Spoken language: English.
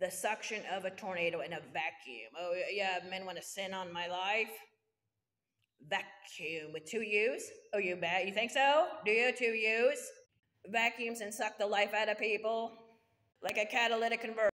the suction of a tornado in a vacuum. Oh, yeah, men want to sin on my life? Vacuum with two U's? Oh, you bet. You think so? Do you? Two U's? Vacuums and suck the life out of people? Like a catalytic converter.